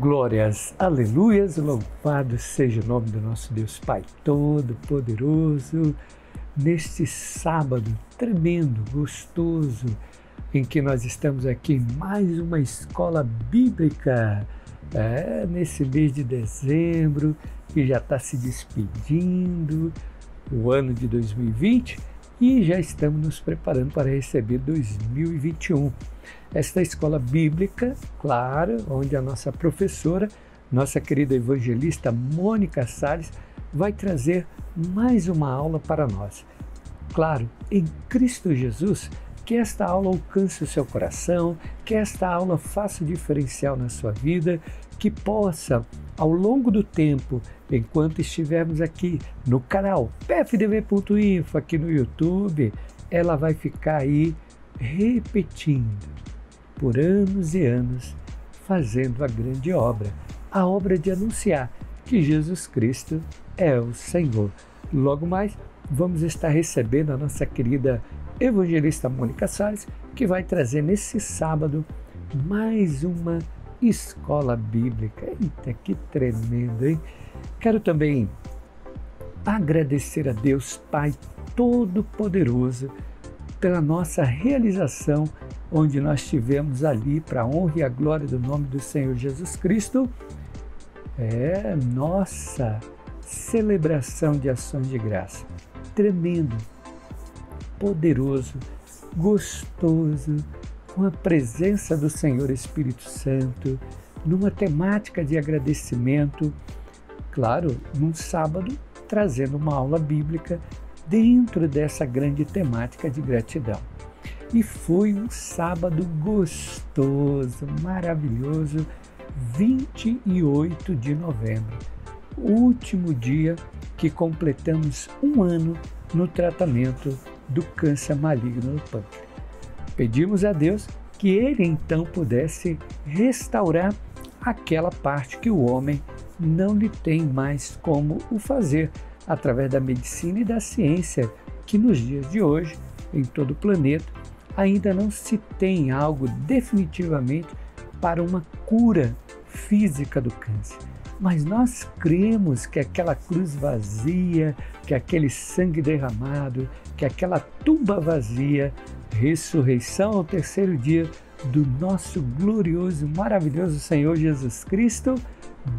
glórias, aleluias, louvado seja o nome do nosso Deus Pai Todo-Poderoso, neste sábado tremendo, gostoso, em que nós estamos aqui em mais uma escola bíblica, é, nesse mês de dezembro, que já está se despedindo, o ano de 2020, e já estamos nos preparando para receber 2021. Esta escola bíblica, claro, onde a nossa professora, nossa querida evangelista Mônica Salles, vai trazer mais uma aula para nós. Claro, em Cristo Jesus, que esta aula alcance o seu coração, que esta aula faça diferencial na sua vida, que possa, ao longo do tempo, enquanto estivermos aqui no canal pfdv.info, aqui no YouTube, ela vai ficar aí repetindo por anos e anos, fazendo a grande obra, a obra de anunciar que Jesus Cristo é o Senhor. Logo mais, vamos estar recebendo a nossa querida evangelista Mônica Salles, que vai trazer nesse sábado mais uma escola bíblica. Eita, que tremendo, hein? Quero também agradecer a Deus Pai Todo-Poderoso pela nossa realização, onde nós tivemos ali, para a honra e a glória do nome do Senhor Jesus Cristo, é nossa celebração de ações de graça. Tremendo, poderoso, gostoso, com a presença do Senhor Espírito Santo, numa temática de agradecimento, claro, num sábado, trazendo uma aula bíblica dentro dessa grande temática de gratidão. E foi um sábado gostoso, maravilhoso, 28 de novembro, último dia que completamos um ano no tratamento do câncer maligno no pâncreas. Pedimos a Deus que ele então pudesse restaurar aquela parte que o homem não lhe tem mais como o fazer através da medicina e da ciência, que nos dias de hoje, em todo o planeta, ainda não se tem algo definitivamente para uma cura física do câncer. Mas nós cremos que aquela cruz vazia, que aquele sangue derramado, que aquela tumba vazia ressurreição ao terceiro dia do nosso glorioso, maravilhoso Senhor Jesus Cristo,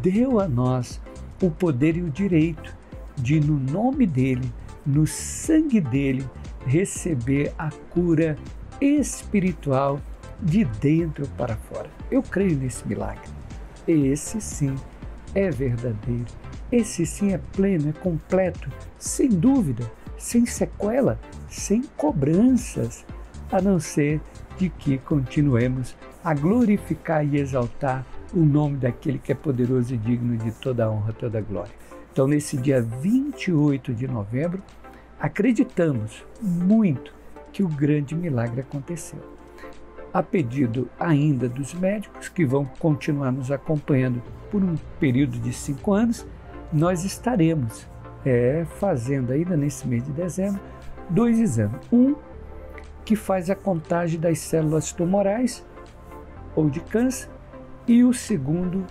deu a nós o poder e o direito de, no nome dele, no sangue dele, receber a cura espiritual de dentro para fora. Eu creio nesse milagre. Esse sim é verdadeiro. Esse sim é pleno, é completo, sem dúvida, sem sequela, sem cobranças, a não ser de que continuemos a glorificar e exaltar o nome daquele que é poderoso e digno de toda a honra, toda a glória. Então, nesse dia 28 de novembro, acreditamos muito que o grande milagre aconteceu. A pedido ainda dos médicos, que vão continuar nos acompanhando por um período de cinco anos, nós estaremos é, fazendo ainda nesse mês de dezembro dois exames. Um que faz a contagem das células tumorais ou de câncer, e o segundo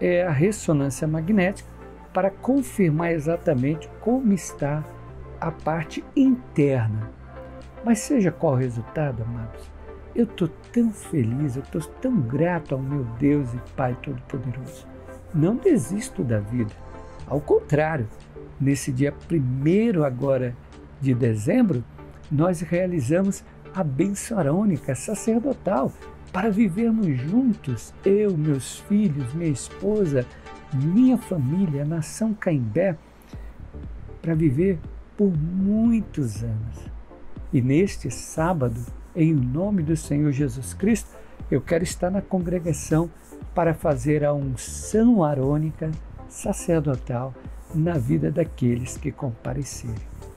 é a ressonância magnética para confirmar exatamente como está a parte interna. Mas seja qual o resultado, amados, eu estou tão feliz, eu estou tão grato ao meu Deus e Pai Todo-Poderoso. Não desisto da vida. Ao contrário, nesse dia primeiro agora de dezembro, nós realizamos a bênção arônica sacerdotal para vivermos juntos, eu, meus filhos, minha esposa, minha família, a nação Caimbé, para viver por muitos anos. E neste sábado, em nome do Senhor Jesus Cristo, eu quero estar na congregação para fazer a unção arônica sacerdotal na vida daqueles que comparecerem.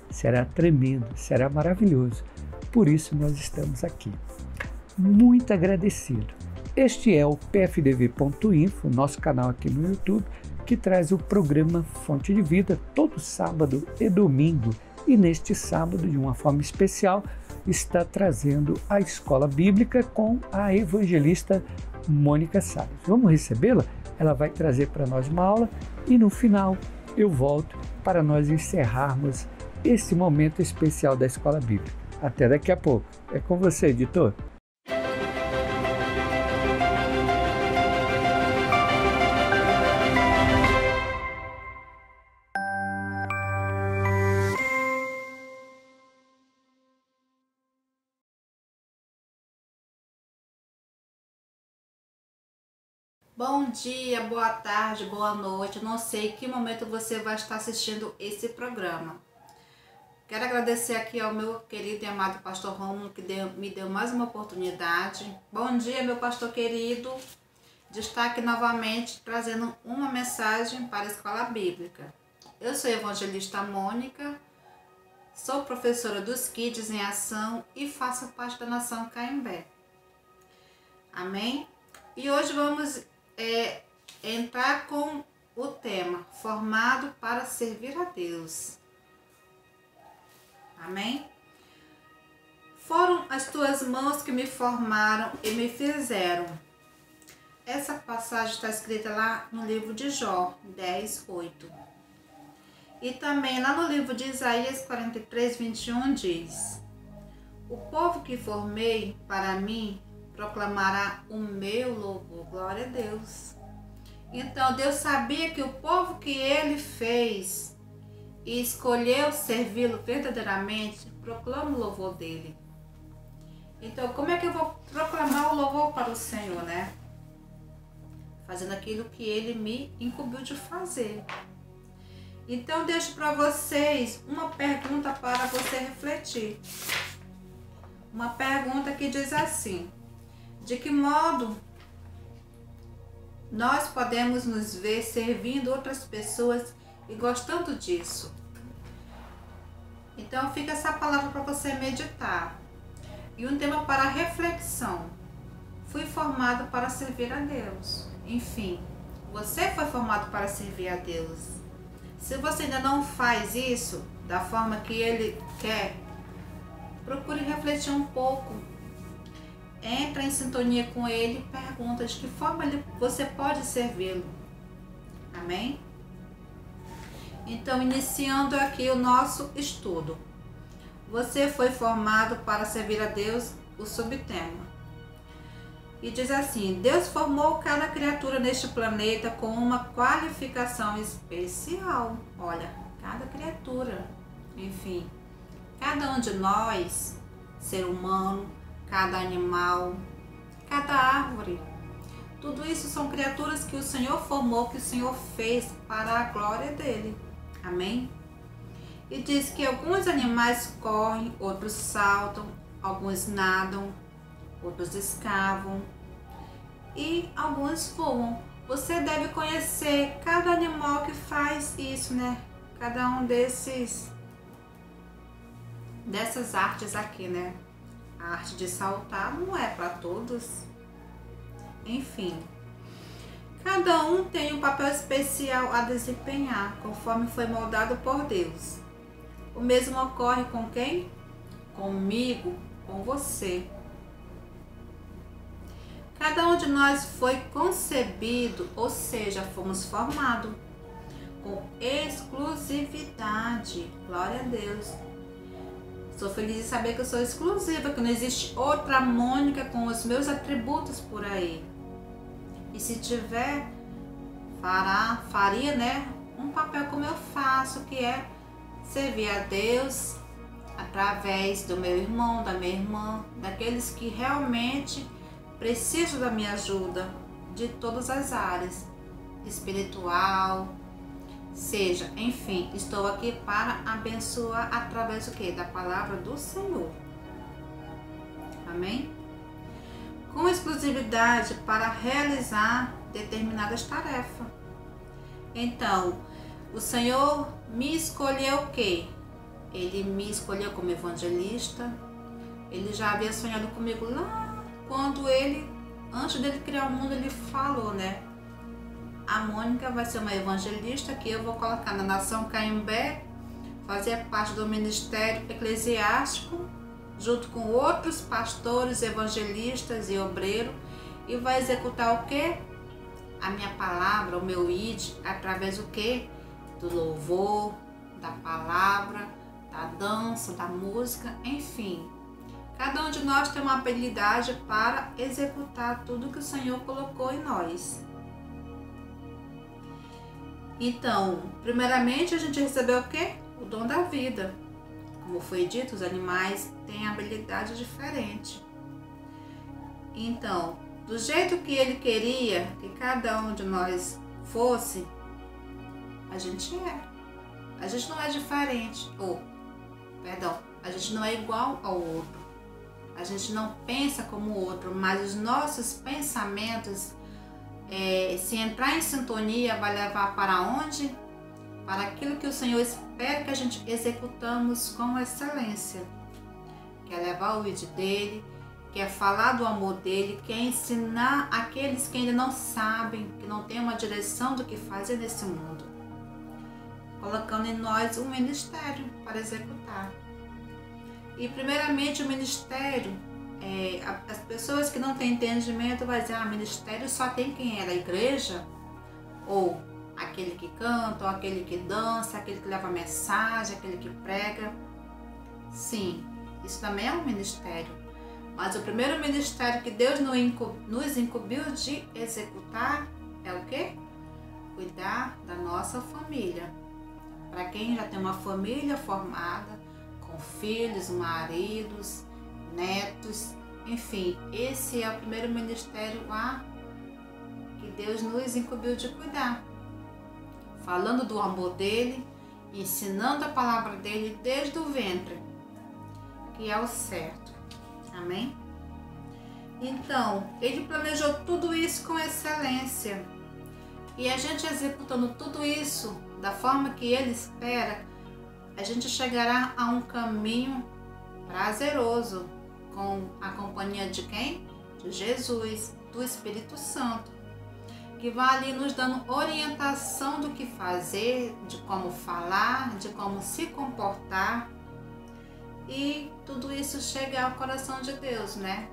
Será tremendo, será maravilhoso por isso nós estamos aqui. Muito agradecido. Este é o pfdv.info, nosso canal aqui no YouTube, que traz o programa Fonte de Vida todo sábado e domingo. E neste sábado, de uma forma especial, está trazendo a escola bíblica com a evangelista Mônica Salles. Vamos recebê-la? ela vai trazer para nós uma aula e no final eu volto para nós encerrarmos esse momento especial da Escola Bíblica. Até daqui a pouco. É com você, editor. Bom dia, boa tarde, boa noite. Não sei que momento você vai estar assistindo esse programa. Quero agradecer aqui ao meu querido e amado pastor Romulo que deu, me deu mais uma oportunidade. Bom dia, meu pastor querido. Destaque novamente trazendo uma mensagem para a escola bíblica. Eu sou evangelista Mônica, sou professora dos Kids em Ação e faço parte da Nação Caimbé. Amém? E hoje vamos é entrar com o tema formado para servir a Deus. Amém? Foram as tuas mãos que me formaram e me fizeram. Essa passagem está escrita lá no livro de Jó 10, 8. E também lá no livro de Isaías 43, 21 diz: O povo que formei para mim proclamará o meu louvor. Glória a Deus. Então Deus sabia que o povo que ele fez e escolheu servi-lo verdadeiramente, proclama o louvor dele. Então, como é que eu vou proclamar o louvor para o Senhor, né? Fazendo aquilo que ele me incumbiu de fazer. Então, deixo para vocês uma pergunta para você refletir. Uma pergunta que diz assim: de que modo nós podemos nos ver servindo outras pessoas e gostando disso? Então fica essa palavra para você meditar. E um tema para reflexão. Fui formado para servir a Deus. Enfim, você foi formado para servir a Deus. Se você ainda não faz isso da forma que Ele quer, procure refletir um pouco entra em sintonia com ele e pergunta de que forma você pode servi-lo. Amém? Então, iniciando aqui o nosso estudo. Você foi formado para servir a Deus, o subtema. E diz assim: Deus formou cada criatura neste planeta com uma qualificação especial. Olha, cada criatura, enfim, cada um de nós, ser humano, cada animal, cada árvore. Tudo isso são criaturas que o Senhor formou, que o Senhor fez para a glória dele. Amém? E diz que alguns animais correm, outros saltam, alguns nadam, outros escavam e alguns voam. Você deve conhecer cada animal que faz isso, né? Cada um desses dessas artes aqui, né? A arte de saltar não é para todos. Enfim, cada um tem um papel especial a desempenhar, conforme foi moldado por Deus. O mesmo ocorre com quem? Comigo, com você. Cada um de nós foi concebido, ou seja, fomos formados com exclusividade. Glória a Deus Sou feliz de saber que eu sou exclusiva, que não existe outra Mônica com os meus atributos por aí. E se tiver, fará, faria, né, um papel como eu faço, que é servir a Deus através do meu irmão, da minha irmã, daqueles que realmente precisam da minha ajuda de todas as áreas, espiritual, Seja, enfim, estou aqui para abençoar através do que? Da palavra do Senhor. Amém? Com exclusividade para realizar determinadas tarefas. Então, o Senhor me escolheu o quê? Ele me escolheu como evangelista. Ele já havia sonhado comigo lá quando ele, antes dele criar o mundo, ele falou, né? A Mônica vai ser uma evangelista que eu vou colocar na Nação Caimbé, fazer parte do ministério eclesiástico, junto com outros pastores, evangelistas e obreiros, e vai executar o que? a minha palavra, o meu id, através do que? Do louvor, da palavra, da dança, da música, enfim. Cada um de nós tem uma habilidade para executar tudo que o Senhor colocou em nós. Então, primeiramente a gente recebeu o quê? O dom da vida. Como foi dito, os animais têm habilidade diferente. Então, do jeito que ele queria que cada um de nós fosse, a gente é. A gente não é diferente. Ou, perdão, a gente não é igual ao outro. A gente não pensa como o outro, mas os nossos pensamentos é, se entrar em sintonia, vai levar para onde? Para aquilo que o Senhor espera que a gente executamos com excelência. Quer levar o vídeo dele, quer falar do amor dele, quer ensinar aqueles que ainda não sabem, que não têm uma direção do que fazer nesse mundo. Colocando em nós um ministério para executar. E primeiramente o ministério é, as pessoas que não têm entendimento vão dizer, ah, ministério só tem quem é da igreja, ou aquele que canta, ou aquele que dança, aquele que leva mensagem, aquele que prega. Sim, isso também é um ministério. Mas o primeiro ministério que Deus nos incumbiu de executar é o quê? Cuidar da nossa família. Para quem já tem uma família formada, com filhos, maridos, netos, enfim, esse é o primeiro ministério lá que Deus nos incumbiu de cuidar. Falando do amor dele, ensinando a palavra dele desde o ventre, que é o certo. Amém? Então, ele planejou tudo isso com excelência. E a gente executando tudo isso da forma que ele espera, a gente chegará a um caminho prazeroso, com a companhia de quem? De Jesus, do Espírito Santo, que vai ali nos dando orientação do que fazer, de como falar, de como se comportar. E tudo isso chega ao coração de Deus, né?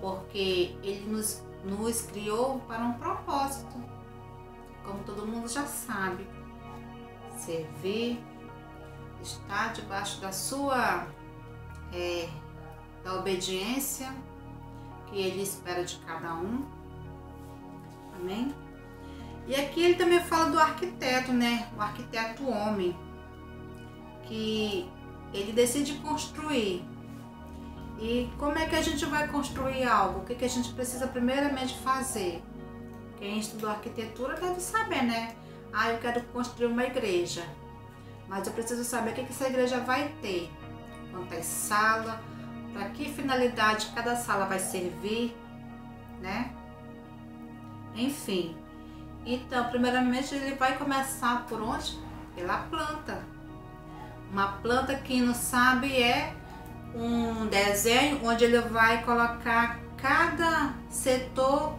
Porque Ele nos, nos criou para um propósito, como todo mundo já sabe. Servir, estar debaixo da sua é, da obediência que Ele espera de cada um. Amém? E aqui ele também fala do arquiteto, né? O arquiteto homem, que ele decide construir. E como é que a gente vai construir algo? O que, que a gente precisa primeiramente fazer? Quem estudou arquitetura deve saber, né? Ah, eu quero construir uma igreja. Mas eu preciso saber o que, que essa igreja vai ter. Quantas salas, para que finalidade cada sala vai servir, né? Enfim. Então, primeiramente ele vai começar por onde? Pela planta. Uma planta que não sabe é um desenho onde ele vai colocar cada setor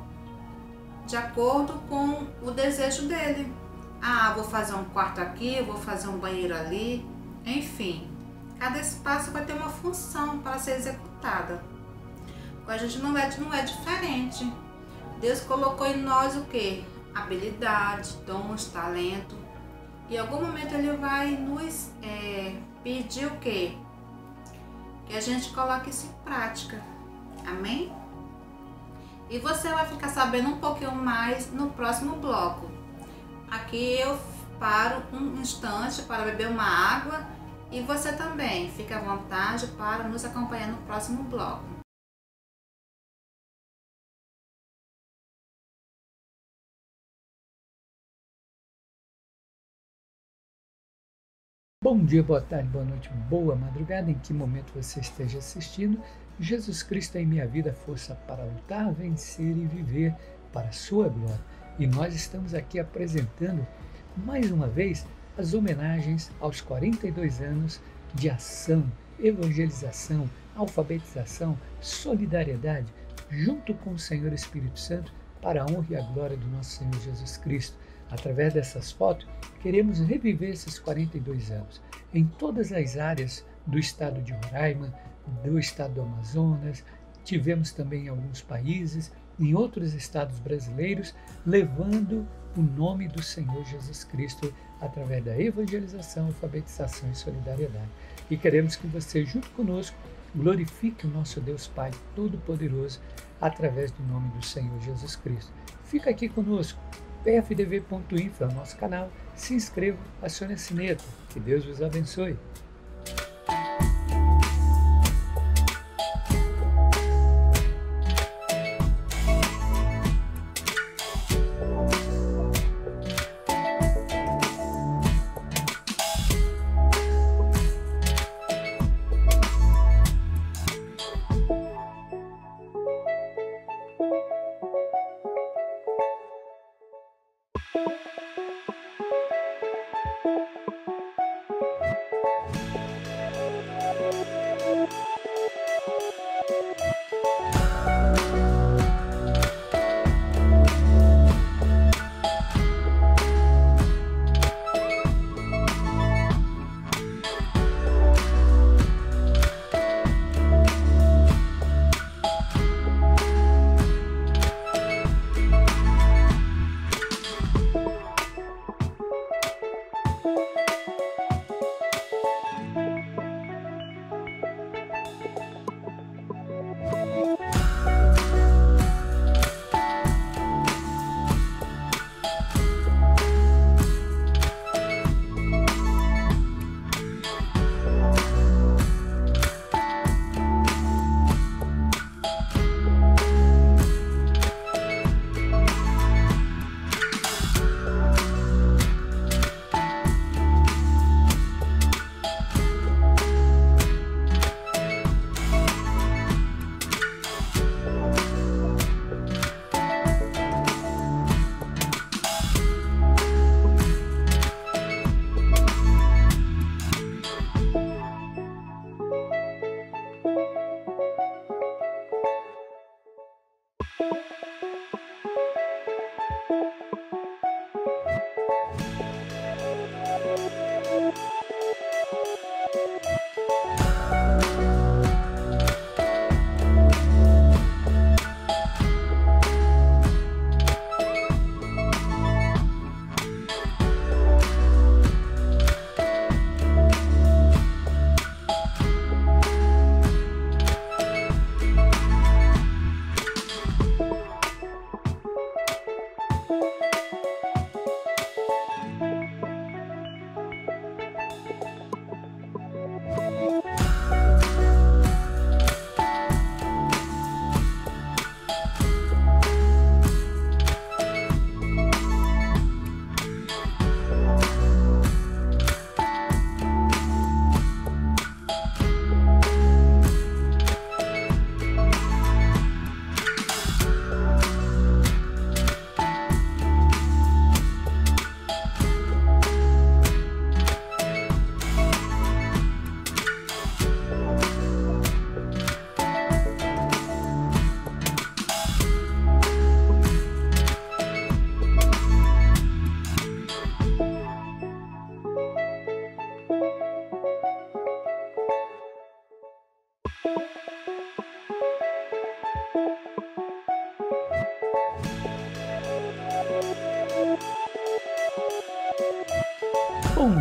de acordo com o desejo dele. Ah, vou fazer um quarto aqui, vou fazer um banheiro ali, enfim. Cada espaço vai ter uma função para ser executada. Com a gente não é, não é diferente. Deus colocou em nós o que? Habilidade, dons, talento. E em algum momento Ele vai nos é, pedir o que? Que a gente coloque isso em prática. Amém? E você vai ficar sabendo um pouquinho mais no próximo bloco. Aqui eu paro um instante para beber uma água e você também, fique à vontade para nos acompanhar no próximo bloco. Bom dia, boa tarde, boa noite, boa madrugada, em que momento você esteja assistindo. Jesus Cristo é em minha vida força para lutar, vencer e viver para a sua glória. E nós estamos aqui apresentando mais uma vez as homenagens aos 42 anos de ação, evangelização, alfabetização, solidariedade, junto com o Senhor Espírito Santo, para a honra e a glória do nosso Senhor Jesus Cristo. Através dessas fotos, queremos reviver esses 42 anos em todas as áreas do estado de Roraima, do estado do Amazonas, tivemos também em alguns países em outros estados brasileiros, levando o nome do Senhor Jesus Cristo através da evangelização, alfabetização e solidariedade. E queremos que você, junto conosco, glorifique o nosso Deus Pai Todo-Poderoso através do nome do Senhor Jesus Cristo. Fica aqui conosco, pfdv.info é o nosso canal. Se inscreva, acione a sineta. Que Deus vos abençoe.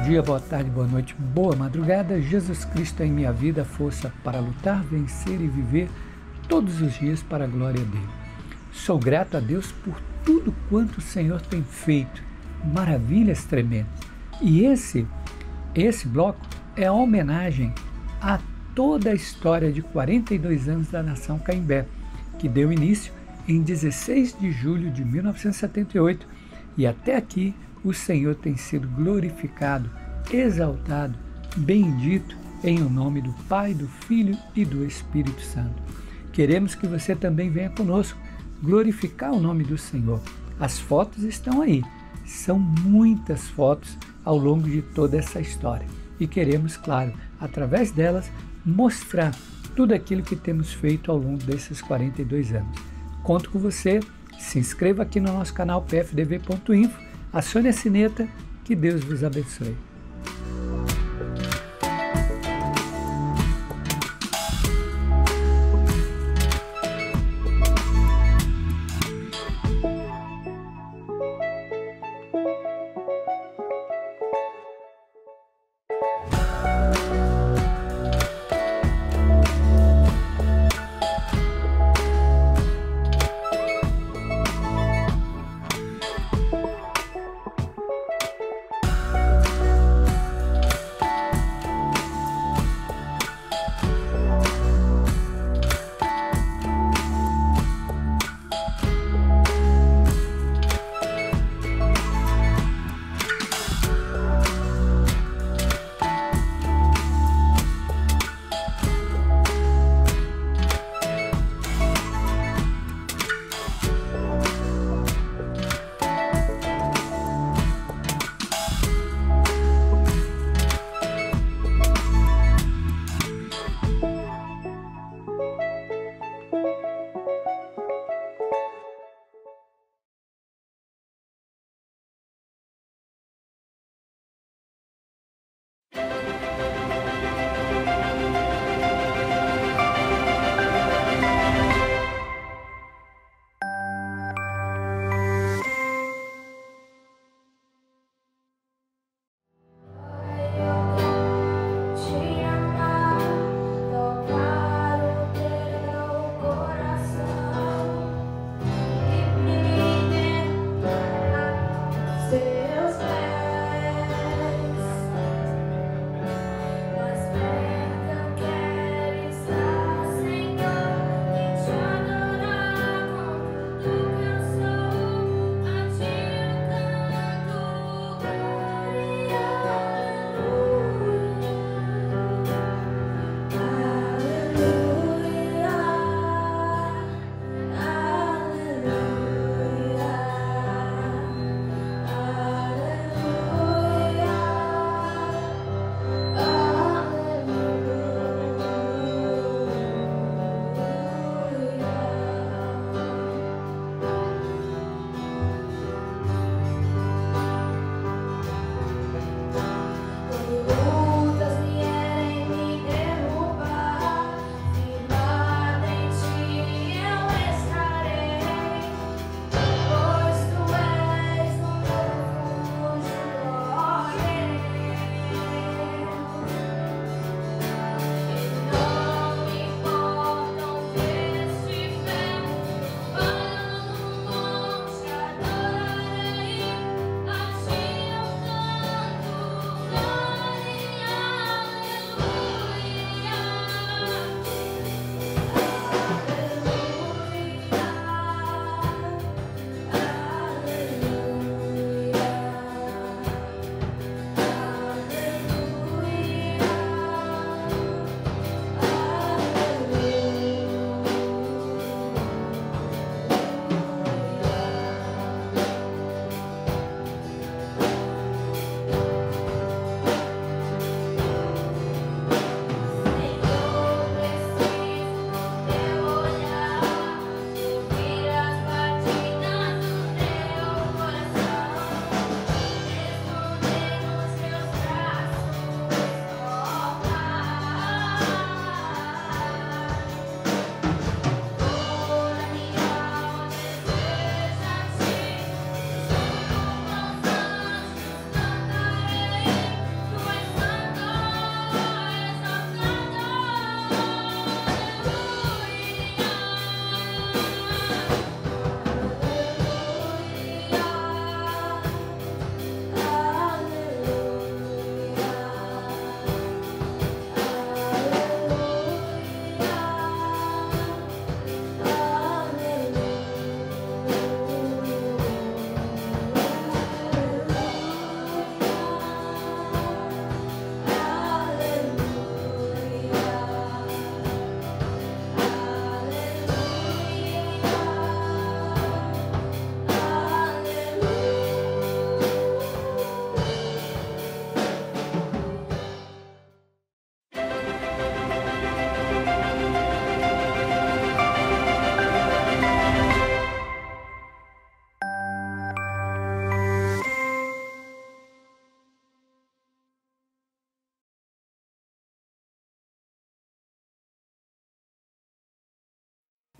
Dia, boa tarde, boa noite, boa madrugada. Jesus Cristo é em minha vida, força para lutar, vencer e viver todos os dias para a glória dele. Sou grato a Deus por tudo quanto o Senhor tem feito, maravilhas tremendas. E esse, esse bloco é a homenagem a toda a história de 42 anos da nação Caimbé, que deu início em 16 de julho de 1978 e até aqui o Senhor tem sido glorificado, exaltado, bendito em o nome do Pai, do Filho e do Espírito Santo. Queremos que você também venha conosco glorificar o nome do Senhor. As fotos estão aí, são muitas fotos ao longo de toda essa história e queremos, claro, através delas, mostrar tudo aquilo que temos feito ao longo desses 42 anos. Conto com você, se inscreva aqui no nosso canal pfdv.info, acione a sineta, que Deus vos abençoe.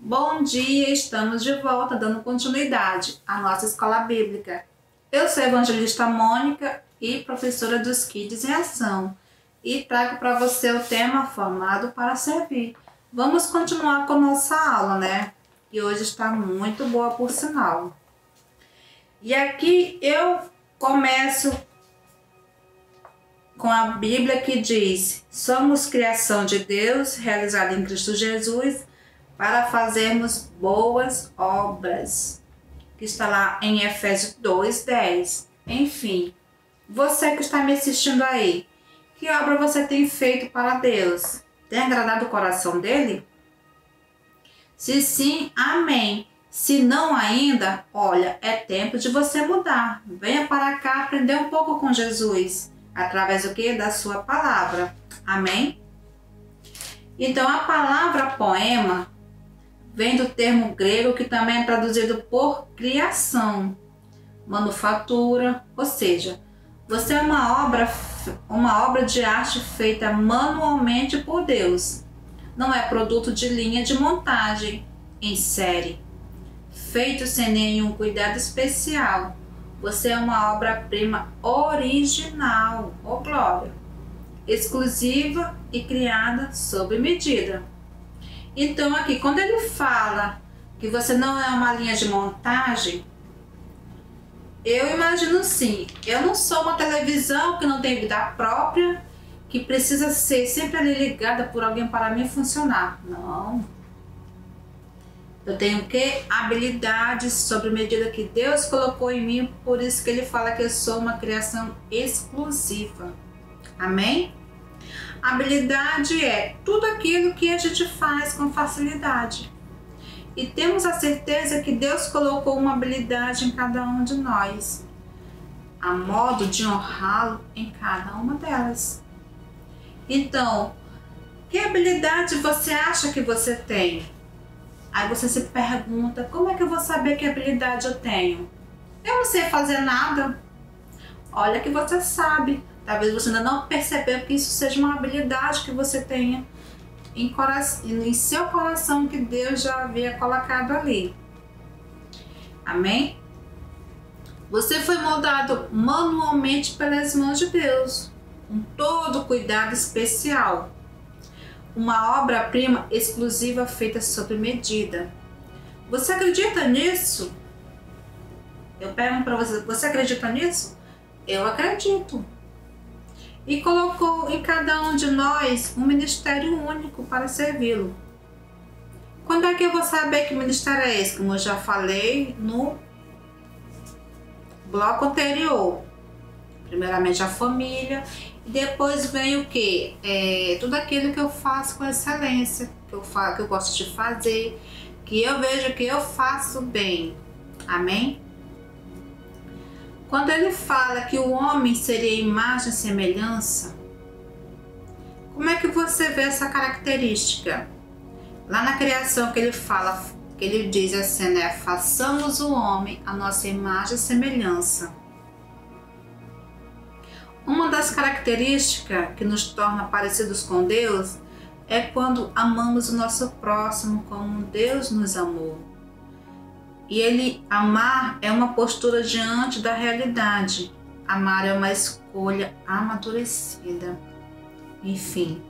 Bom dia, estamos de volta dando continuidade à nossa escola bíblica. Eu sou evangelista Mônica e professora dos Kids em Ação e trago para você o tema Formado para Servir. Vamos continuar com nossa aula, né? E hoje está muito boa por sinal. E aqui eu começo com a Bíblia que diz: Somos criação de Deus, realizada em Cristo Jesus para fazermos boas obras, que está lá em Efésios 2:10. Enfim, você que está me assistindo aí, que obra você tem feito para Deus? Tem agradado o coração dele? Se sim, amém. Se não ainda, olha, é tempo de você mudar. Venha para cá aprender um pouco com Jesus, através do que? Da sua palavra. Amém? Então a palavra poema vem do termo grego que também é traduzido por criação, manufatura, ou seja, você é uma obra, uma obra de arte feita manualmente por Deus. Não é produto de linha de montagem em série, feito sem nenhum cuidado especial. Você é uma obra-prima original, oh glória, exclusiva e criada sob medida. Então, aqui, quando ele fala que você não é uma linha de montagem, eu imagino sim. Eu não sou uma televisão que não tem vida própria, que precisa ser sempre ali ligada por alguém para mim funcionar. Não. Eu tenho que? Habilidades sobre medida que Deus colocou em mim, por isso que ele fala que eu sou uma criação exclusiva. Amém? Habilidade é tudo aquilo que a gente faz com facilidade. E temos a certeza que Deus colocou uma habilidade em cada um de nós, a modo de honrá-lo em cada uma delas. Então, que habilidade você acha que você tem? Aí você se pergunta: como é que eu vou saber que habilidade eu tenho? Eu não sei fazer nada. Olha que você sabe Talvez você ainda não percebeu que isso seja uma habilidade que você tenha em, em seu coração que Deus já havia colocado ali. Amém? Você foi moldado manualmente pelas mãos de Deus, com todo cuidado especial. Uma obra-prima exclusiva feita sob medida. Você acredita nisso? Eu pergunto para você, você acredita nisso? Eu acredito e colocou em cada um de nós um ministério único para servi-lo. Quando é que eu vou saber que ministério é esse? Como eu já falei no bloco anterior. Primeiramente a família, e depois vem o que? É, tudo aquilo que eu faço com excelência, que eu, faço, que eu gosto de fazer, que eu vejo que eu faço bem. Amém? Quando ele fala que o homem seria imagem e semelhança, como é que você vê essa característica? Lá na criação que ele fala, que ele diz assim, né? Façamos o homem a nossa imagem e semelhança. Uma das características que nos torna parecidos com Deus é quando amamos o nosso próximo como Deus nos amou. E ele amar é uma postura diante da realidade. Amar é uma escolha amadurecida. Enfim,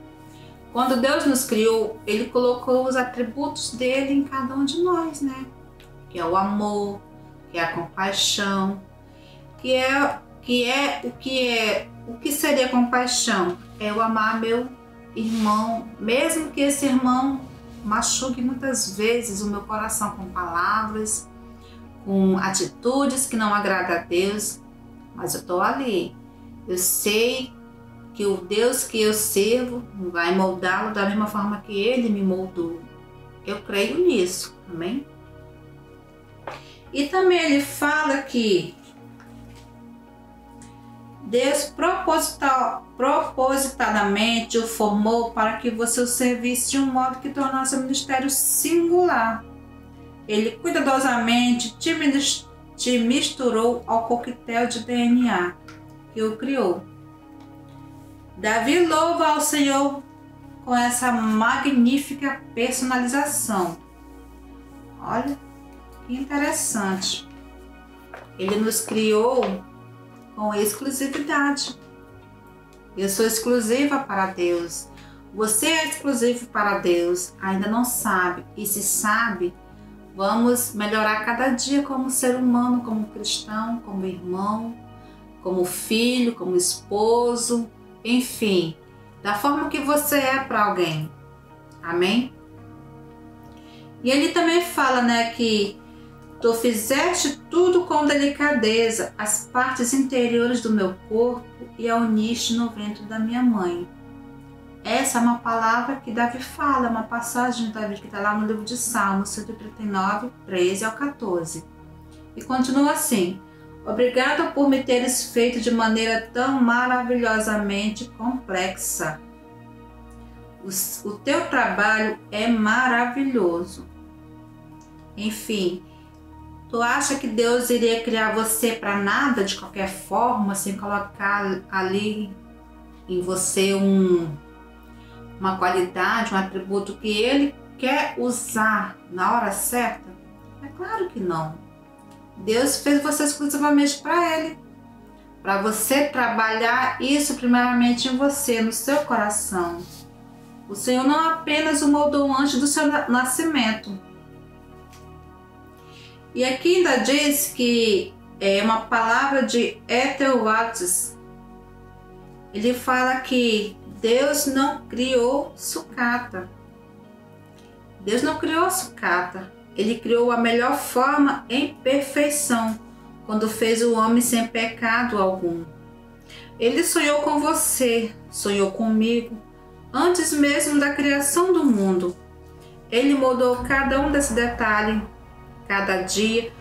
quando Deus nos criou, ele colocou os atributos dele em cada um de nós, né? Que é o amor, que é a compaixão, que é que é o que é o que seria compaixão? É o amar meu irmão, mesmo que esse irmão machuque muitas vezes o meu coração com palavras, com atitudes que não agradam a Deus, mas eu estou ali. Eu sei que o Deus que eu sirvo vai moldá-lo da mesma forma que ele me moldou. Eu creio nisso, amém? E também ele fala que Deus proposital, propositadamente o formou para que você o servisse de um modo que tornasse o ministério singular. Ele cuidadosamente te misturou ao coquetel de DNA que o criou. Davi louva ao Senhor com essa magnífica personalização. Olha que interessante. Ele nos criou com exclusividade. Eu sou exclusiva para Deus. Você é exclusivo para Deus. Ainda não sabe. E se sabe, vamos melhorar cada dia como ser humano, como cristão, como irmão, como filho, como esposo, enfim, da forma que você é para alguém. Amém? E ele também fala, né, que Tu fizeste tudo com delicadeza, as partes interiores do meu corpo e a uniste no ventre da minha mãe. Essa é uma palavra que Davi fala, uma passagem de Davi que está lá no livro de Salmos 139, 13 ao 14. E continua assim: Obrigado por me teres feito de maneira tão maravilhosamente complexa. O, o teu trabalho é maravilhoso. Enfim, Tu acha que Deus iria criar você para nada de qualquer forma, sem colocar ali em você um, uma qualidade, um atributo que Ele quer usar na hora certa? É claro que não. Deus fez você exclusivamente para Ele, para você trabalhar isso primeiramente em você, no seu coração. O Senhor não apenas o moldou antes do seu nascimento, e aqui ainda diz que é uma palavra de Etelwates. Ele fala que Deus não criou sucata. Deus não criou sucata. Ele criou a melhor forma em perfeição, quando fez o homem sem pecado algum. Ele sonhou com você, sonhou comigo, antes mesmo da criação do mundo. Ele moldou cada um desses detalhes cada dia,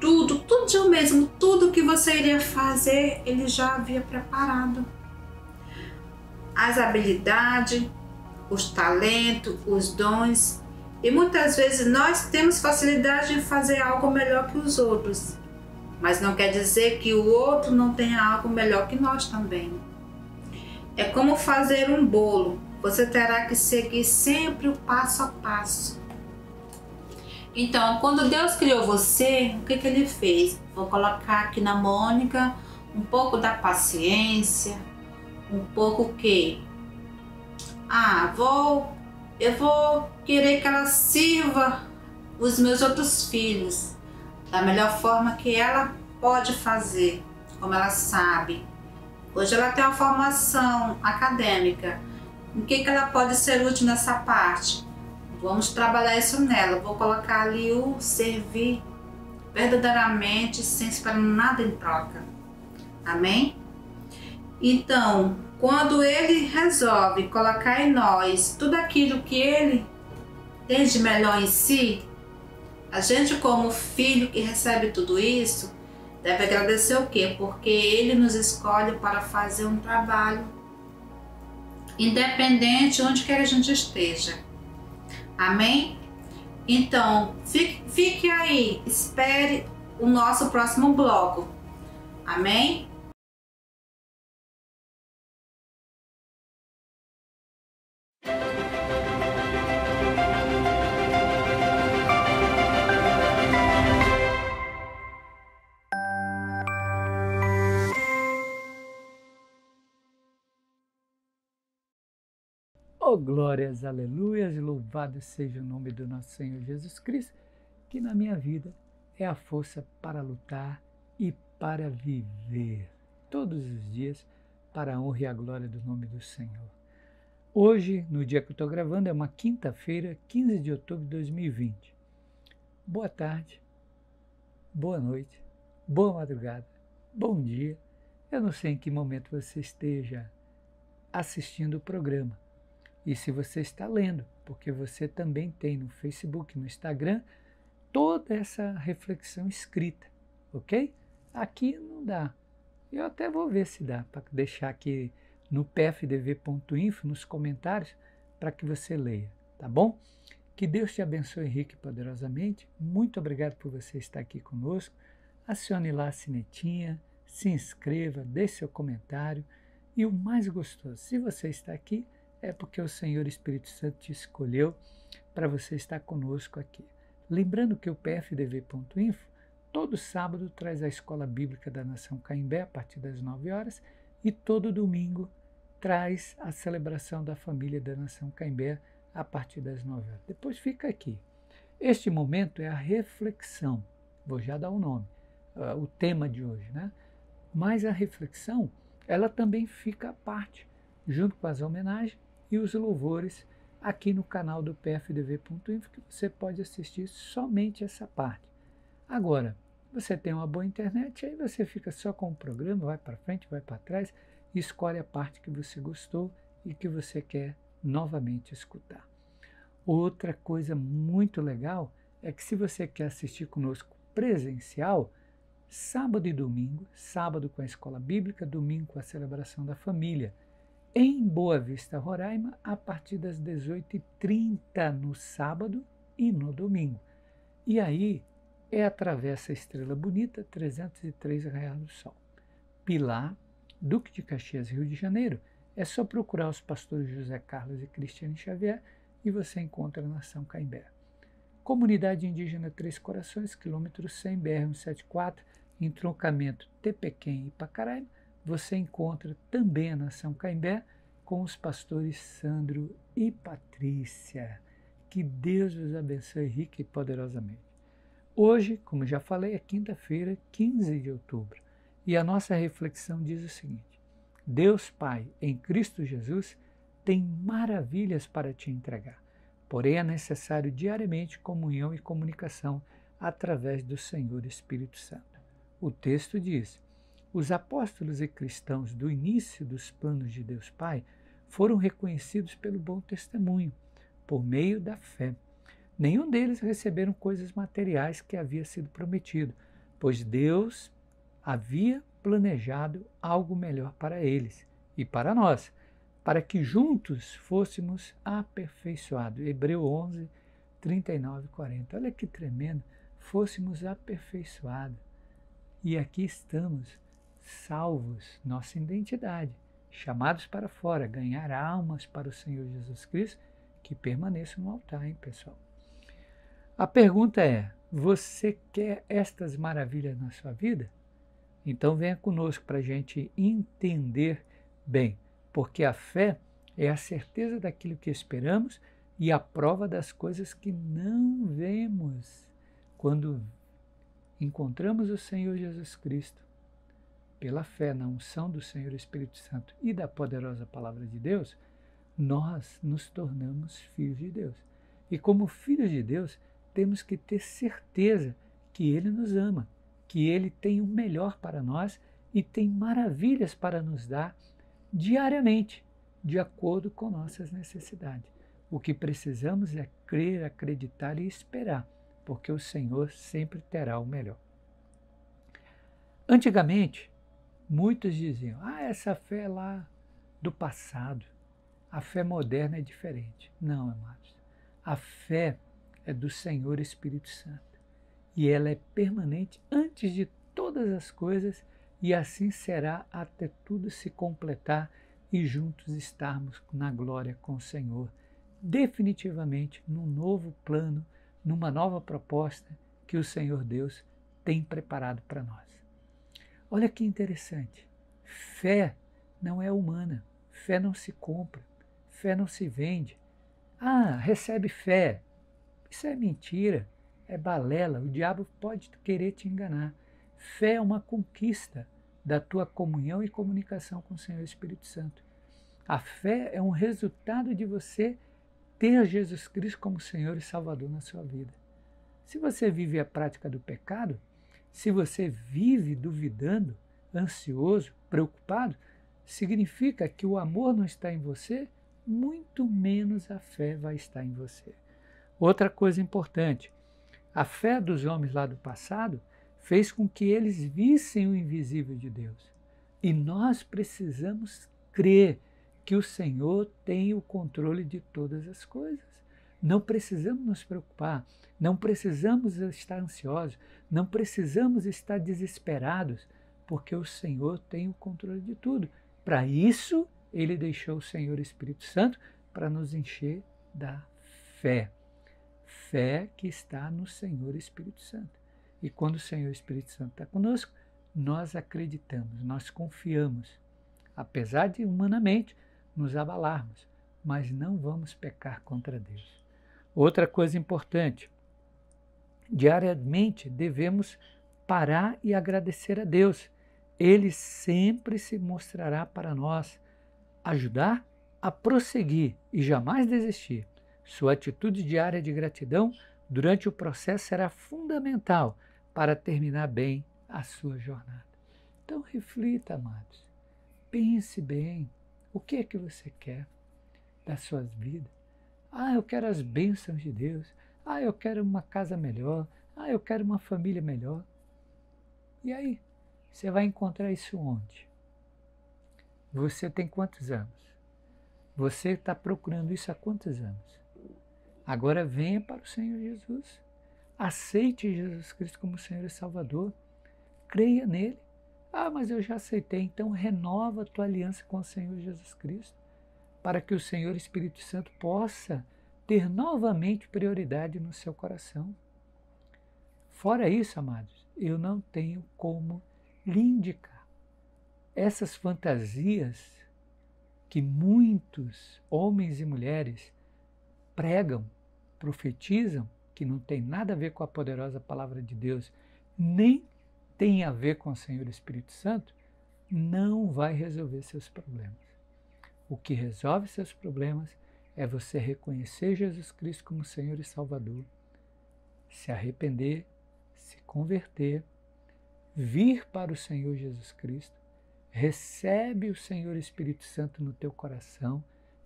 tudo, tudo mesmo, tudo que você iria fazer, ele já havia preparado. As habilidades, os talentos, os dons. E muitas vezes nós temos facilidade em fazer algo melhor que os outros. Mas não quer dizer que o outro não tenha algo melhor que nós também. É como fazer um bolo. Você terá que seguir sempre o passo a passo. Então, quando Deus criou você, o que, que ele fez? Vou colocar aqui na Mônica um pouco da paciência, um pouco que ah, vou eu vou querer que ela sirva os meus outros filhos da melhor forma que ela pode fazer, como ela sabe. Hoje ela tem uma formação acadêmica. O que, que ela pode ser útil nessa parte? Vamos trabalhar isso nela. Vou colocar ali o servir verdadeiramente sem esperar nada em troca. Amém? Então, quando ele resolve colocar em nós tudo aquilo que ele tem de melhor em si, a gente como filho que recebe tudo isso, deve agradecer o quê? Porque ele nos escolhe para fazer um trabalho independente onde quer a gente esteja. Amém? Então, fique, fique aí, espere o nosso próximo bloco. Amém? Oh, glórias, aleluias, louvado seja o nome do nosso Senhor Jesus Cristo, que na minha vida é a força para lutar e para viver todos os dias para a honra e a glória do nome do Senhor. Hoje, no dia que eu estou gravando, é uma quinta-feira, 15 de outubro de 2020. Boa tarde, boa noite, boa madrugada, bom dia. Eu não sei em que momento você esteja assistindo o programa e se você está lendo, porque você também tem no Facebook, no Instagram, toda essa reflexão escrita, ok? Aqui não dá. Eu até vou ver se dá, para deixar aqui no pfdv.info, nos comentários, para que você leia, tá bom? Que Deus te abençoe rico e poderosamente. Muito obrigado por você estar aqui conosco. Acione lá a sinetinha, se inscreva, deixe seu comentário. E o mais gostoso, se você está aqui, é porque o Senhor Espírito Santo te escolheu para você estar conosco aqui. Lembrando que o pfdv.info todo sábado traz a Escola Bíblica da Nação Caimbé a partir das 9 horas e todo domingo traz a celebração da família da Nação Caimbé a partir das 9 horas. Depois fica aqui. Este momento é a reflexão. Vou já dar o um nome, uh, o tema de hoje, né? Mas a reflexão, ela também fica à parte, junto com as homenagens e os louvores aqui no canal do pfdv.info, que você pode assistir somente essa parte. Agora, você tem uma boa internet, aí você fica só com o programa, vai para frente, vai para trás, escolhe a parte que você gostou e que você quer novamente escutar. Outra coisa muito legal é que se você quer assistir conosco presencial, sábado e domingo, sábado com a escola bíblica, domingo com a celebração da família, em Boa Vista, Roraima, a partir das 18h30 no sábado e no domingo. E aí é a Travessa Estrela Bonita, 303 Real do Sol. Pilar, Duque de Caxias, Rio de Janeiro, é só procurar os pastores José Carlos e Cristiane Xavier e você encontra a Nação Caimbé. Comunidade Indígena Três Corações, quilômetro 100 BR-174, entroncamento Tepequém e Pacaraima, você encontra também a Nação Caimbé com os pastores Sandro e Patrícia. Que Deus os abençoe rica e poderosamente. Hoje, como já falei, é quinta-feira, 15 de outubro, e a nossa reflexão diz o seguinte: Deus Pai, em Cristo Jesus, tem maravilhas para te entregar. Porém, é necessário diariamente comunhão e comunicação através do Senhor Espírito Santo. O texto diz: os apóstolos e cristãos do início dos planos de Deus Pai foram reconhecidos pelo bom testemunho, por meio da fé. Nenhum deles receberam coisas materiais que havia sido prometido, pois Deus havia planejado algo melhor para eles e para nós, para que juntos fôssemos aperfeiçoados. Hebreu 11, 39 e 40. Olha que tremendo! Fôssemos aperfeiçoados. E aqui estamos, salvos, nossa identidade, chamados para fora, ganhar almas para o Senhor Jesus Cristo, que permaneçam no altar, hein, pessoal? A pergunta é: você quer estas maravilhas na sua vida? Então venha conosco para a gente entender bem porque a fé é a certeza daquilo que esperamos e a prova das coisas que não vemos. Quando encontramos o Senhor Jesus Cristo, pela fé na unção do Senhor Espírito Santo e da poderosa palavra de Deus, nós nos tornamos filhos de Deus. E como filhos de Deus, temos que ter certeza que Ele nos ama, que Ele tem o melhor para nós e tem maravilhas para nos dar diariamente, de acordo com nossas necessidades. O que precisamos é crer, acreditar e esperar, porque o Senhor sempre terá o melhor. Antigamente, muitos diziam: ah, essa fé é lá do passado, a fé moderna é diferente. Não, amados. A fé é do Senhor Espírito Santo e ela é permanente antes de todas as coisas e assim será até tudo se completar e juntos estarmos na glória com o Senhor, definitivamente num novo plano, numa nova proposta que o Senhor Deus tem preparado para nós. Olha que interessante. Fé não é humana, fé não se compra, fé não se vende. Ah, recebe fé. Isso é mentira, é balela, o diabo pode querer te enganar. Fé é uma conquista da tua comunhão e comunicação com o Senhor Espírito Santo. A fé é um resultado de você ter Jesus Cristo como Senhor e Salvador na sua vida. Se você vive a prática do pecado, se você vive duvidando, ansioso, preocupado, significa que o amor não está em você, muito menos a fé vai estar em você. Outra coisa importante, a fé dos homens lá do passado fez com que eles vissem o invisível de Deus. E nós precisamos crer que o Senhor tem o controle de todas as coisas. Não precisamos nos preocupar, não precisamos estar ansiosos, não precisamos estar desesperados, porque o Senhor tem o controle de tudo. Para isso, ele deixou o Senhor Espírito Santo para nos encher da fé. fé que está no Senhor Espírito Santo. E quando o Senhor Espírito Santo está conosco, nós acreditamos, nós confiamos, apesar de humanamente nos abalarmos, mas não vamos pecar contra Deus. Outra coisa importante, diariamente devemos parar e agradecer a Deus. Ele sempre se mostrará para nós, ajudar a prosseguir e jamais desistir. Sua atitude diária de gratidão durante o processo será fundamental para terminar bem a sua jornada. Então reflita, amados. Pense bem. O que é que você quer das suas vidas? Ah, eu quero as bênçãos de Deus. Ah, eu quero uma casa melhor. Ah, eu quero uma família melhor. E aí? Você vai encontrar isso onde? Você tem quantos anos? Você está procurando isso há quantos anos? Agora venha para o Senhor Jesus. Aceite Jesus Cristo como Senhor e Salvador. Creia nele. Ah, mas eu já aceitei. Então renova a tua aliança com o Senhor Jesus Cristo, para que o Senhor Espírito Santo possa ter novamente prioridade no seu coração. Fora isso, amados, eu não tenho como lhe indicar. Essas fantasias que muitos homens e mulheres pregam, profetizam, que não tem nada a ver com a poderosa palavra de Deus, nem tem a ver com o Senhor Espírito Santo, não vai resolver seus problemas. O que resolve seus problemas é você reconhecer Jesus Cristo como Senhor e Salvador, se arrepender, se converter, vir para o Senhor Jesus Cristo, recebe o Senhor Espírito Santo no teu coração,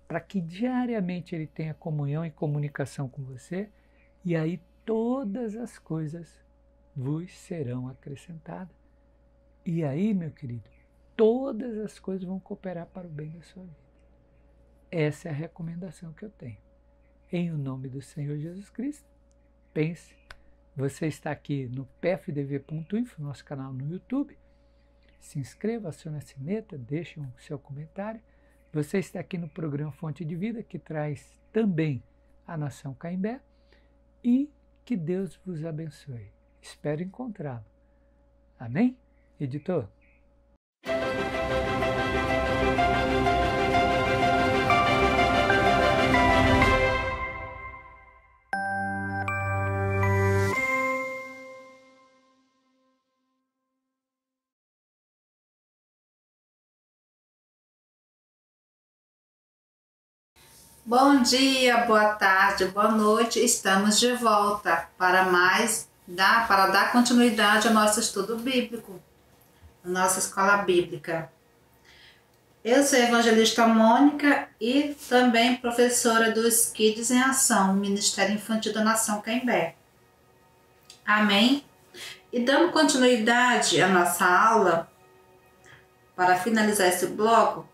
para que diariamente ele tenha comunhão e comunicação com você, e aí todas as coisas vos serão acrescentadas. E aí, meu querido, todas as coisas vão cooperar para o bem da sua vida. Essa é a recomendação que eu tenho. Em o nome do Senhor Jesus Cristo, pense. Você está aqui no pfdv.info, nosso canal no YouTube. Se inscreva, acione a sineta, deixe um seu comentário. Você está aqui no programa Fonte de Vida, que traz também a Nação Caimbé. E que Deus vos abençoe. Espero encontrá-lo. Amém? Editor? Bom dia, boa tarde, boa noite. Estamos de volta para mais dar para dar continuidade ao nosso estudo bíblico, nossa escola bíblica. Eu sou evangelista Mônica e também professora do Kids em Ação, Ministério Infantil da Nação Caimbé. Amém? E dando continuidade à nossa aula, para finalizar esse bloco,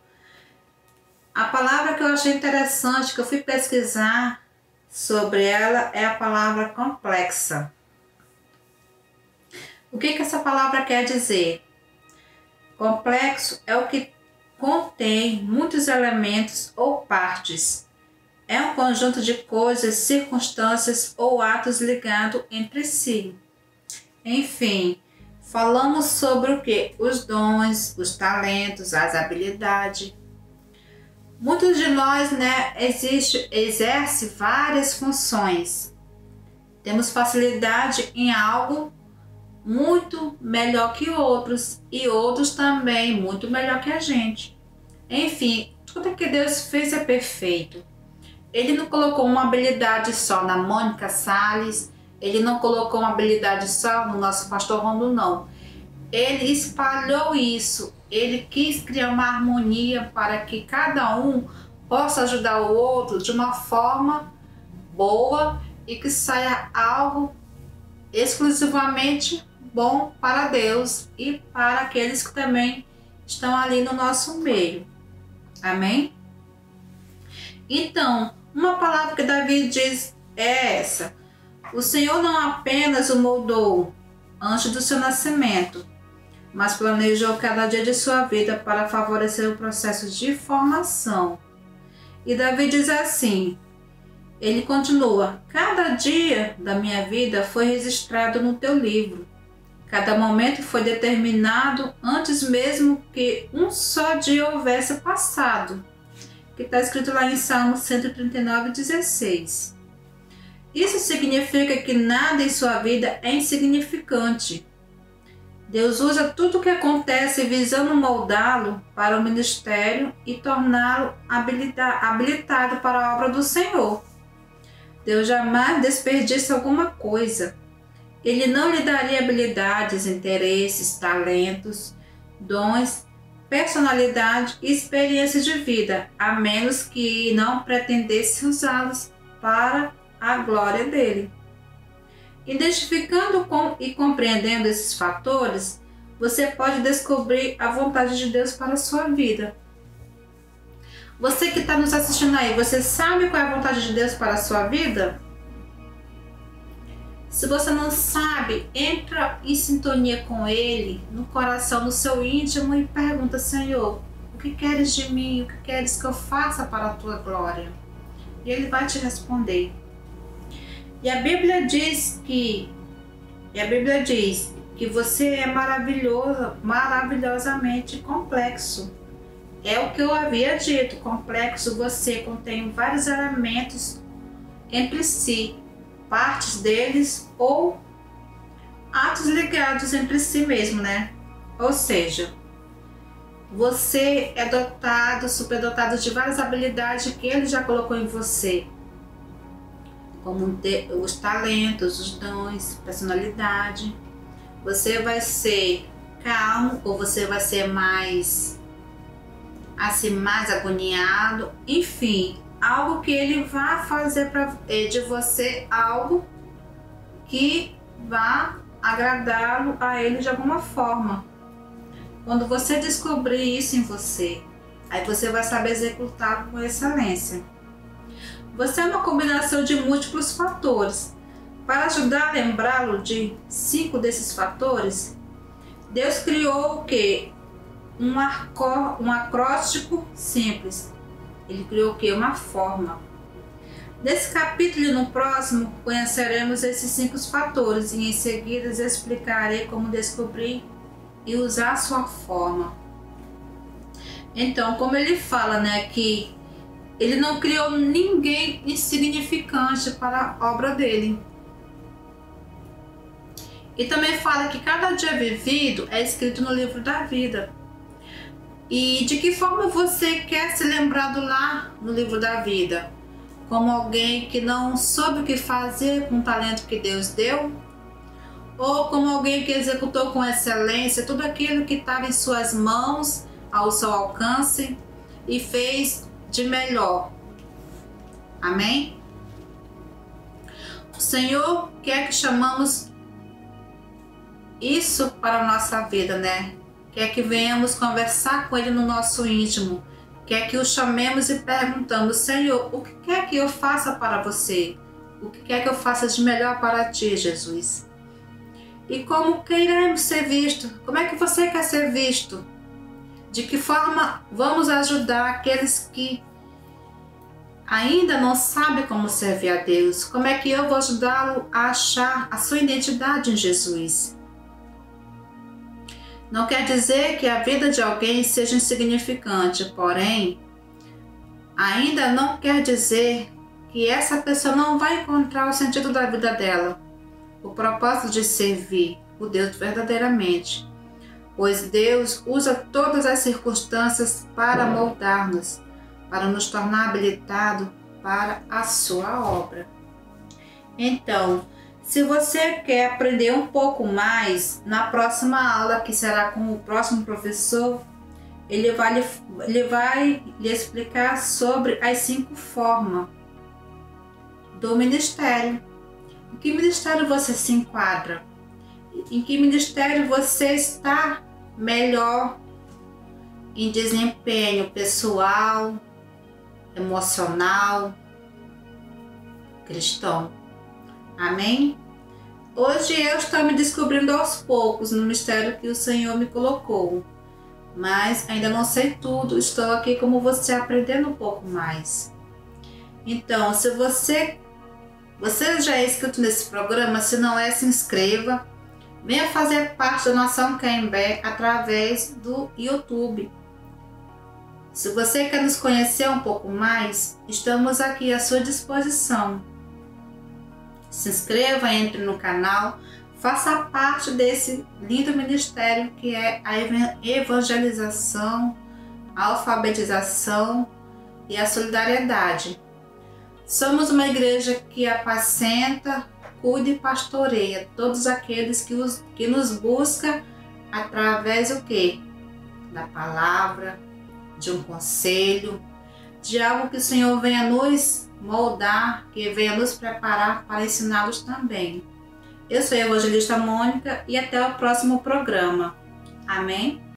a palavra que eu achei interessante, que eu fui pesquisar sobre ela, é a palavra complexa. O que, que essa palavra quer dizer? Complexo é o que contém muitos elementos ou partes. É um conjunto de coisas, circunstâncias ou atos ligados entre si. Enfim, falamos sobre o que? Os dons, os talentos, as habilidades, Muitos de nós, né, existe, exerce várias funções. Temos facilidade em algo muito melhor que outros e outros também muito melhor que a gente. Enfim, tudo que Deus fez é perfeito. Ele não colocou uma habilidade só na Mônica Salles, ele não colocou uma habilidade só no nosso pastor Rondo, não. Ele espalhou isso ele quis criar uma harmonia para que cada um possa ajudar o outro de uma forma boa e que saia algo exclusivamente bom para Deus e para aqueles que também estão ali no nosso meio. Amém? Então, uma palavra que Davi diz é essa: O Senhor não apenas o moldou antes do seu nascimento, mas planejou cada dia de sua vida para favorecer o processo de formação. E Davi diz assim: ele continua: Cada dia da minha vida foi registrado no teu livro. Cada momento foi determinado antes mesmo que um só dia houvesse passado. Que está escrito lá em Salmo 139, 16. Isso significa que nada em sua vida é insignificante. Deus usa tudo o que acontece visando moldá-lo para o ministério e torná-lo habilitado para a obra do Senhor. Deus jamais desperdiça alguma coisa. Ele não lhe daria habilidades, interesses, talentos, dons, personalidade e experiência de vida, a menos que não pretendesse usá-los para a glória dele. Identificando com e compreendendo esses fatores, você pode descobrir a vontade de Deus para a sua vida. Você que está nos assistindo aí, você sabe qual é a vontade de Deus para a sua vida? Se você não sabe, entra em sintonia com Ele, no coração, no seu íntimo e pergunta: Senhor, o que queres de mim? O que queres que eu faça para a tua glória? E Ele vai te responder. E a Bíblia diz que e a Bíblia diz que você é maravilhoso, maravilhosamente complexo. É o que eu havia dito, complexo você contém vários elementos entre si, partes deles ou atos ligados entre si mesmo, né? Ou seja, você é dotado, superdotado de várias habilidades que ele já colocou em você, como os talentos, os dons, personalidade. Você vai ser calmo ou você vai ser mais assim mais agoniado, enfim, algo que ele vá fazer pra, eh, de você algo que vá agradá-lo a ele de alguma forma. Quando você descobrir isso em você, aí você vai saber executar com excelência. Você é uma combinação de múltiplos fatores. Para ajudar a lembrá-lo de cinco desses fatores, Deus criou o que? um, arco, um acróstico simples. Ele criou o que? Uma forma. Nesse capítulo e no próximo, conheceremos esses cinco fatores e em seguida explicarei como descobrir e usar sua forma. Então, como ele fala, né, que ele não criou ninguém insignificante para a obra dele. E também fala que cada dia vivido é escrito no livro da vida. E de que forma você quer se lembrado lá no livro da vida? Como alguém que não soube o que fazer com o talento que Deus deu? Ou como alguém que executou com excelência tudo aquilo que estava em suas mãos, ao seu alcance, e fez de melhor? Amém? O Senhor quer que chamamos isso para a nossa vida, né? quer que venhamos conversar com Ele no nosso íntimo, quer que o chamemos e perguntamos: Senhor, o que quer que eu faça para você? O que quer que eu faça de melhor para ti, Jesus? E como queremos ser visto? Como é que você quer ser visto? De que forma vamos ajudar aqueles que ainda não sabem como servir a Deus? Como é que eu vou ajudá-lo a achar a sua identidade em Jesus? Não quer dizer que a vida de alguém seja insignificante, porém, ainda não quer dizer que essa pessoa não vai encontrar o sentido da vida dela, o propósito de servir o Deus verdadeiramente, pois Deus usa todas as circunstâncias para moldar-nos, para nos tornar habilitado para a sua obra. Então, se você quer aprender um pouco mais, na próxima aula, que será com o próximo professor, ele vai, ele vai lhe explicar sobre as cinco formas do ministério. Em que ministério você se enquadra? Em que ministério você está melhor em desempenho pessoal, emocional, cristão? Amém? Hoje eu estou me descobrindo aos poucos no mistério que o Senhor me colocou, mas ainda não sei tudo, estou aqui como você aprendendo um pouco mais. Então, se você você já é inscrito nesse programa, se não é, se inscreva. Venha fazer parte da Nação Caimbé através do YouTube. Se você quer nos conhecer um pouco mais, estamos aqui à sua disposição. Se inscreva, entre no canal, faça parte desse lindo ministério que é a evangelização, a alfabetização e a solidariedade. Somos uma igreja que apacenta, cuida e pastoreia todos aqueles que, os, que nos busca através do que? Da palavra, de um conselho, de algo que o Senhor venha nos moldar, que venha nos preparar para ensiná-los também. Eu sou a evangelista Mônica e até o próximo programa. Amém?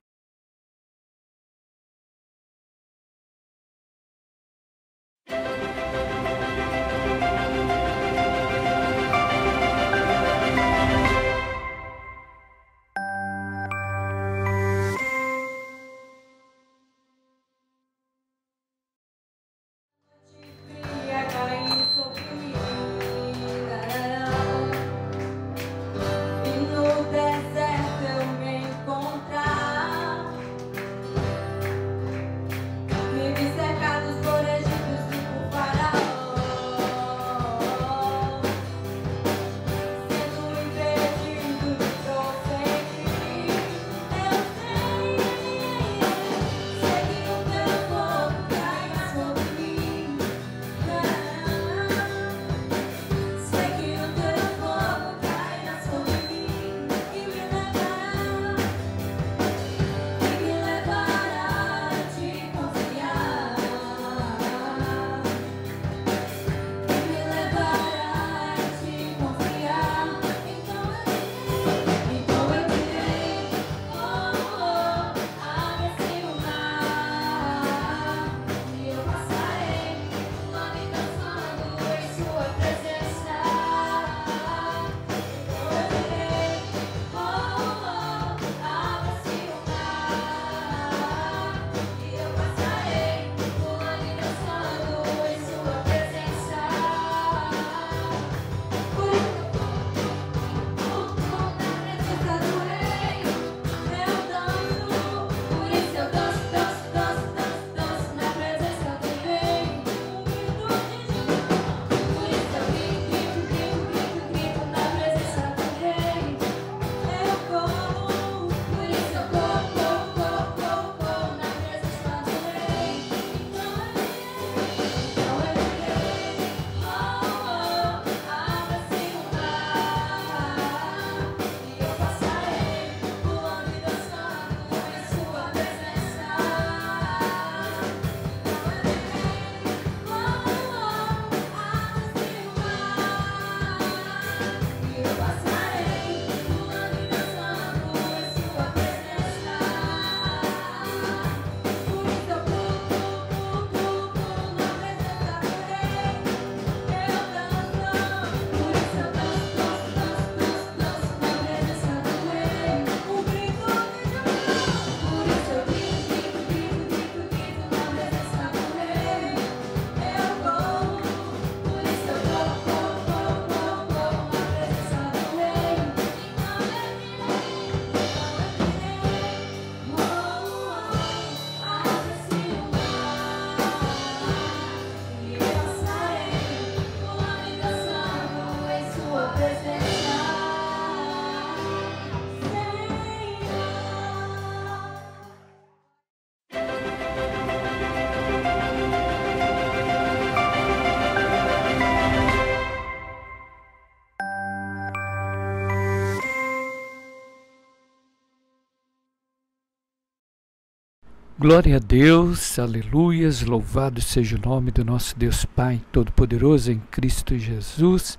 Glória a Deus, aleluias, louvado seja o nome do nosso Deus Pai Todo-Poderoso em Cristo Jesus.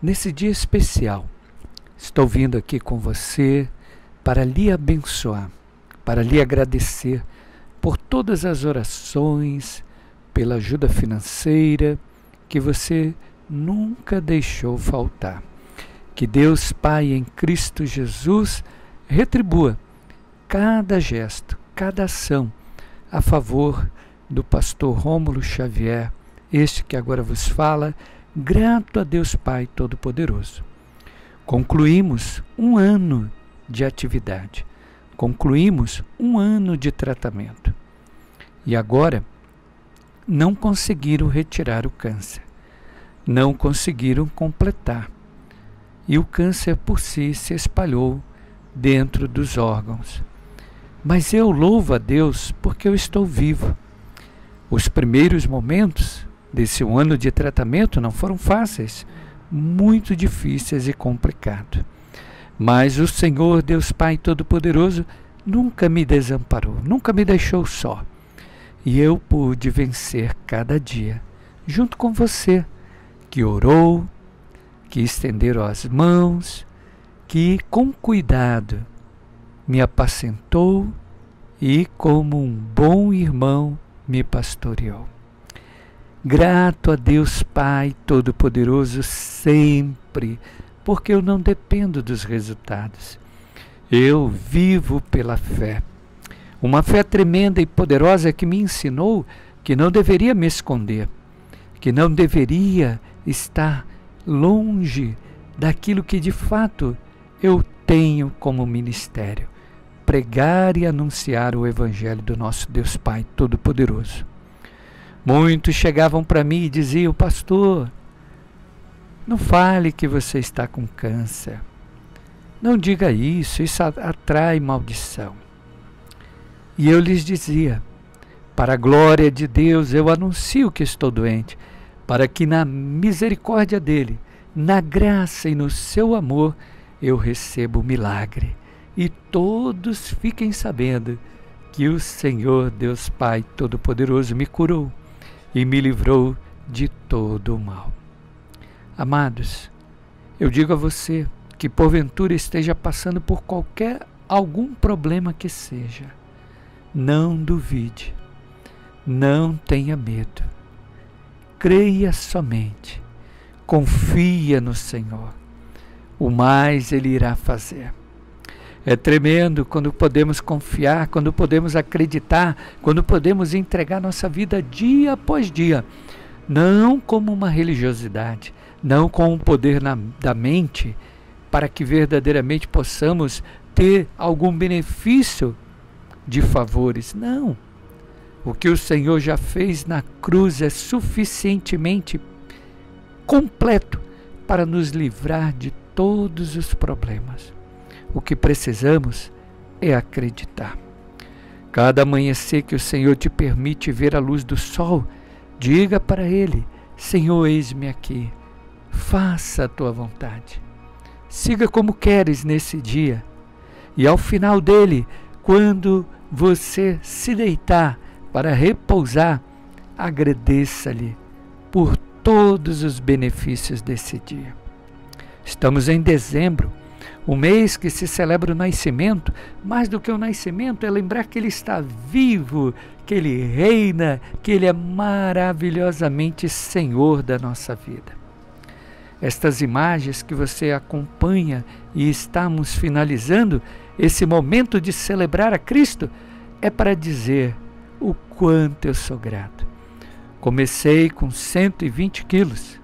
Nesse dia especial, estou vindo aqui com você para lhe abençoar, para lhe agradecer por todas as orações, pela ajuda financeira que você nunca deixou faltar. Que Deus Pai em Cristo Jesus retribua cada gesto cada ação a favor do pastor Rômulo Xavier este que agora vos fala, grato a Deus Pai Todo-Poderoso. Concluímos um ano de atividade, concluímos um ano de tratamento. E agora não conseguiram retirar o câncer, não conseguiram completar. E o câncer por si se espalhou dentro dos órgãos. Mas eu louvo a Deus porque eu estou vivo. Os primeiros momentos desse ano de tratamento não foram fáceis, muito difíceis e complicados. Mas o Senhor, Deus Pai Todo-Poderoso, nunca me desamparou, nunca me deixou só. E eu pude vencer cada dia, junto com você, que orou, que estenderam as mãos, que com cuidado me apacentou e, como um bom irmão, me pastoreou. Grato a Deus Pai Todo-Poderoso sempre, porque eu não dependo dos resultados. Eu vivo pela fé. Uma fé tremenda e poderosa que me ensinou que não deveria me esconder, que não deveria estar longe daquilo que de fato eu tenho como ministério: pregar e anunciar o Evangelho do nosso Deus Pai Todo-Poderoso. Muitos chegavam para mim e diziam: Pastor, não fale que você está com câncer. Não diga isso, isso atrai maldição. E eu lhes dizia: Para a glória de Deus, eu anuncio que estou doente, para que na misericórdia dele, na graça e no seu amor, eu recebo o milagre e todos fiquem sabendo que o Senhor Deus Pai Todo-Poderoso me curou e me livrou de todo o mal. Amados, eu digo a você que porventura esteja passando por qualquer algum problema que seja, não duvide, não tenha medo, creia somente, confia no Senhor o mais Ele irá fazer. É tremendo quando podemos confiar, quando podemos acreditar, quando podemos entregar nossa vida dia após dia, não como uma religiosidade, não com o poder na, da mente, para que verdadeiramente possamos ter algum benefício de favores. Não. O que o Senhor já fez na cruz é suficientemente completo para nos livrar de todos os problemas. O que precisamos é acreditar. Cada amanhecer que o Senhor te permite ver a luz do sol, diga para Ele: Senhor, eis-me aqui, faça a tua vontade. Siga como queres nesse dia. E ao final dele, quando você se deitar para repousar, agradeça-lhe por todos os benefícios desse dia. Estamos em dezembro, o mês que se celebra o nascimento. Mais do que o nascimento, é lembrar que Ele está vivo, que Ele reina, que Ele é maravilhosamente Senhor da nossa vida. Estas imagens que você acompanha e estamos finalizando esse momento de celebrar a Cristo é para dizer o quanto eu sou grato. Comecei com 120 quilos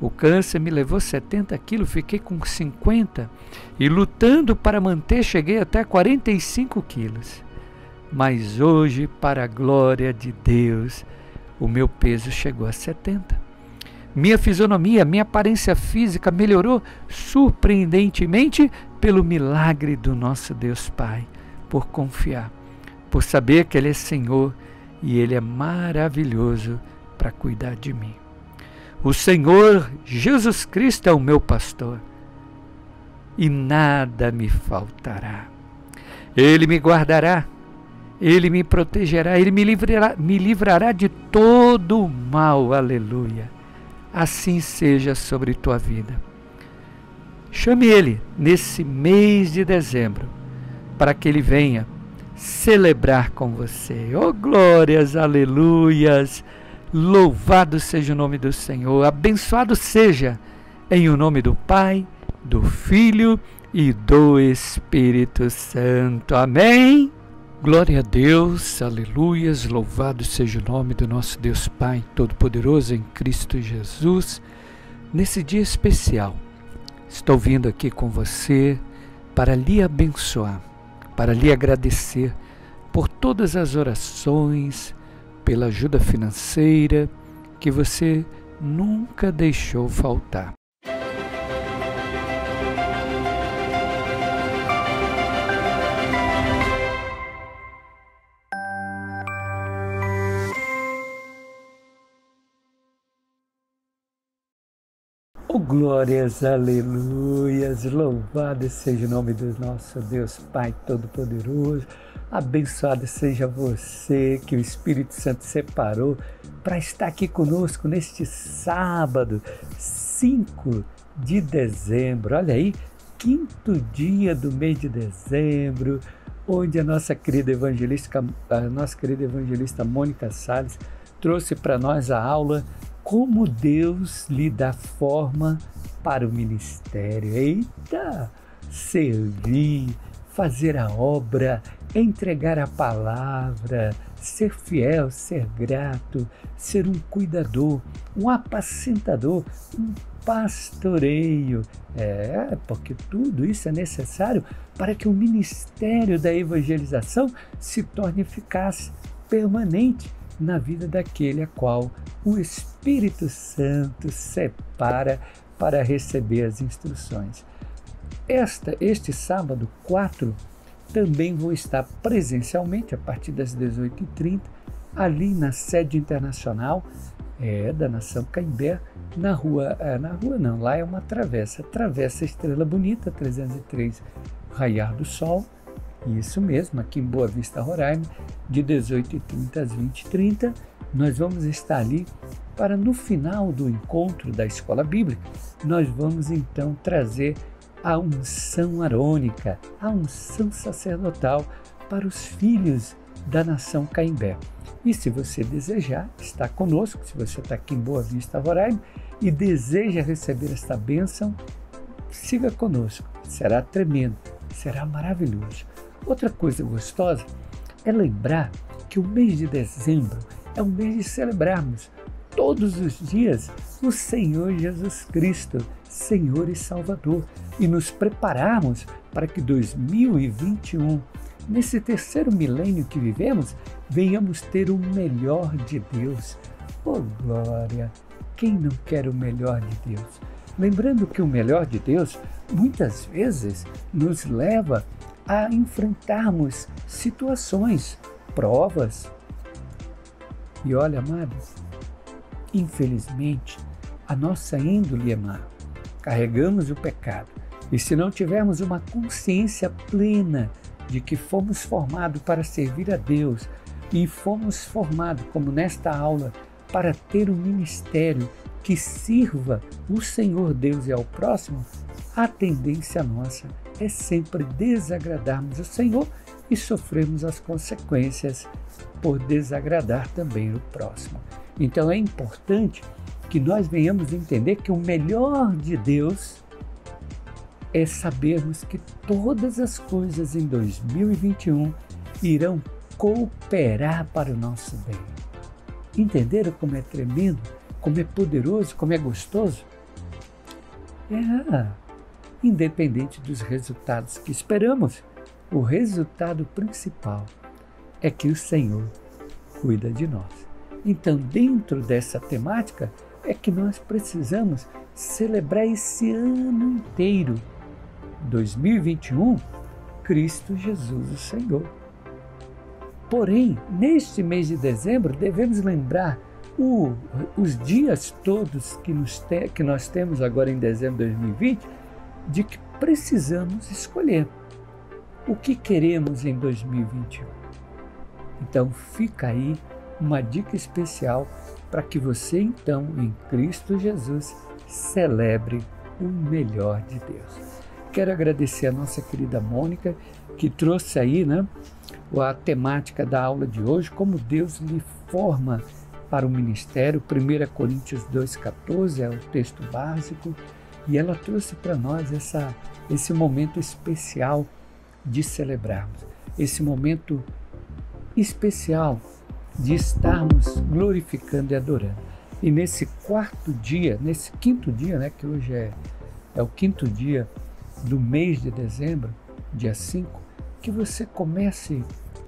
o câncer me levou 70 quilos, fiquei com 50 e lutando para manter, cheguei até 45 quilos. Mas hoje, para a glória de Deus, o meu peso chegou a 70. Minha fisionomia, minha aparência física melhorou surpreendentemente pelo milagre do nosso Deus Pai, por confiar, por saber que Ele é Senhor e Ele é maravilhoso para cuidar de mim. O Senhor Jesus Cristo é o meu pastor e nada me faltará. Ele me guardará, ele me protegerá, ele me livrará, me livrará de todo o mal. Aleluia. Assim seja sobre tua vida. Chame ele nesse mês de dezembro para que ele venha celebrar com você. Oh glórias, aleluias. Louvado seja o nome do Senhor, abençoado seja em o nome do Pai, do Filho e do Espírito Santo. Amém Glória a Deus, aleluias, louvado seja o nome do nosso Deus Pai Todo-Poderoso em Cristo Jesus. Nesse dia especial, estou vindo aqui com você para lhe abençoar, para lhe agradecer por todas as orações, pela ajuda financeira que você nunca deixou faltar. Oh, glórias, aleluias, louvado seja o nome do nosso Deus Pai Todo-Poderoso, abençoado seja você que o Espírito Santo separou para estar aqui conosco neste sábado, 5 de dezembro. Olha aí, quinto dia do mês de dezembro, onde a nossa querida evangelista, a nossa querida evangelista Mônica Salles trouxe para nós a aula como Deus lhe dá forma para o ministério. Eita! Servir, fazer a obra, entregar a palavra, ser fiel, ser grato, ser um cuidador, um apacentador, um pastoreio. É, porque tudo isso é necessário para que o ministério da evangelização se torne eficaz, permanente na vida daquele a qual o Espírito Santo separa para receber as instruções. Esta, este sábado 4, também vou estar presencialmente a partir das 18h30, ali na sede internacional é, da Nação Caimbé, na rua, é, na rua não, lá é uma travessa, Travessa Estrela Bonita, 303 Raiar do Sol, isso mesmo, aqui em Boa Vista, Roraima, de 18h30 às 20h30. Nós vamos estar ali para, no final do encontro da escola bíblica, nós vamos então trazer a unção arônica, a unção sacerdotal para os filhos da nação Caimbé. E se você desejar estar conosco, se você está aqui em Boa Vista, Roraima, e deseja receber esta bênção, siga conosco. Será tremendo, será maravilhoso. Outra coisa gostosa é lembrar que o mês de dezembro é um mês de celebrarmos todos os dias o Senhor Jesus Cristo, Senhor e Salvador, e nos prepararmos para que 2021, nesse terceiro milênio que vivemos, venhamos ter o melhor de Deus. Oh glória! Quem não quer o melhor de Deus? Lembrando que o melhor de Deus muitas vezes nos leva a enfrentarmos situações, provas. E olha, amados, infelizmente, a nossa índole é má. Carregamos o pecado. E se não tivermos uma consciência plena de que fomos formados para servir a Deus e fomos formados, como nesta aula, para ter um ministério que sirva o Senhor Deus e ao próximo, a tendência nossa é sempre desagradarmos o Senhor e sofremos as consequências por desagradar também o próximo. Então é importante que nós venhamos entender que o melhor de Deus é sabermos que todas as coisas em 2021 irão cooperar para o nosso bem. Entenderam como é tremendo, como é poderoso, como é gostoso? É independente dos resultados que esperamos. O resultado principal é que o Senhor cuida de nós. Então, dentro dessa temática, é que nós precisamos celebrar esse ano inteiro, 2021, Cristo Jesus, o Senhor. Porém, neste mês de dezembro, devemos lembrar o, os dias todos que, te, que nós temos agora em dezembro de 2020 de que precisamos escolher o que queremos em 2021. Então fica aí uma dica especial para que você então em Cristo Jesus celebre o melhor de Deus. Quero agradecer a nossa querida Mônica que trouxe aí, né, a temática da aula de hoje, como Deus lhe forma para o ministério. 1 Coríntios 2,14 é o texto básico e ela trouxe para nós essa, esse momento especial de celebrarmos, esse momento especial de estarmos glorificando e adorando. E nesse quarto dia, nesse quinto dia, né, que hoje é, é o quinto dia do mês de dezembro, dia 5, que você comece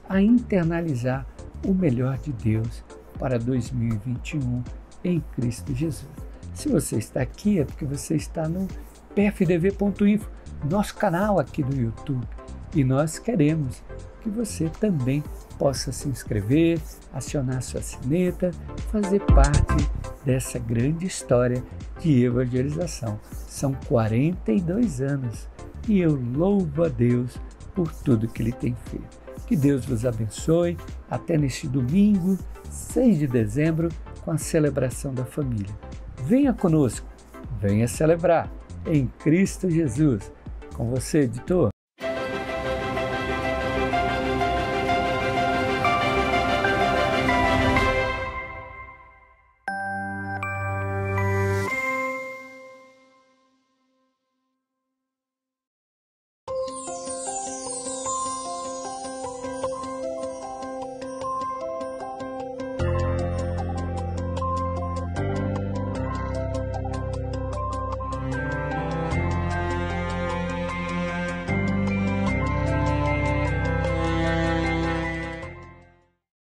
a internalizar o melhor de Deus para 2021 em Cristo Jesus. Se você está aqui é porque você está no pfdv.info, nosso canal aqui do YouTube, e nós queremos que você também possa se inscrever, acionar sua sineta, fazer parte dessa grande história de evangelização. São 42 anos e eu louvo a Deus por tudo que Ele tem feito. Que Deus vos abençoe. Até neste domingo, 6 de dezembro, com a celebração da família. Venha conosco, venha celebrar em Cristo Jesus. Com você, editor.